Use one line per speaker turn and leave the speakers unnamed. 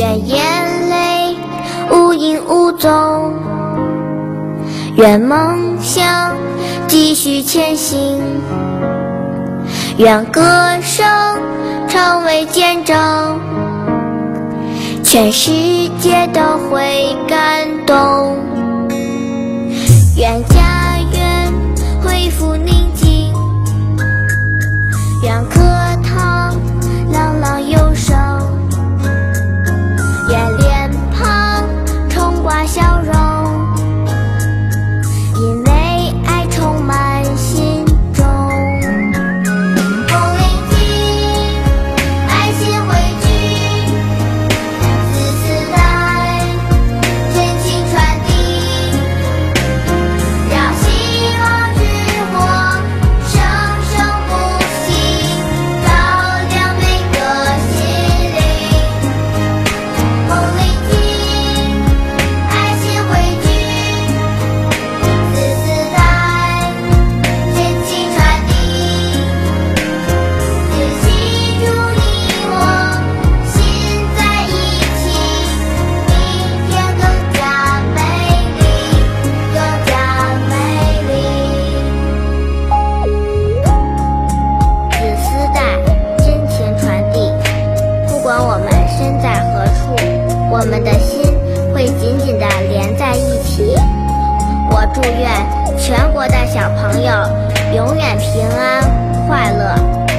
愿眼泪无影无踪，愿梦想继续前行，愿歌声成为见证，全世界都会感动，愿家园恢复。你。祝愿全国的小朋友永远平安快乐。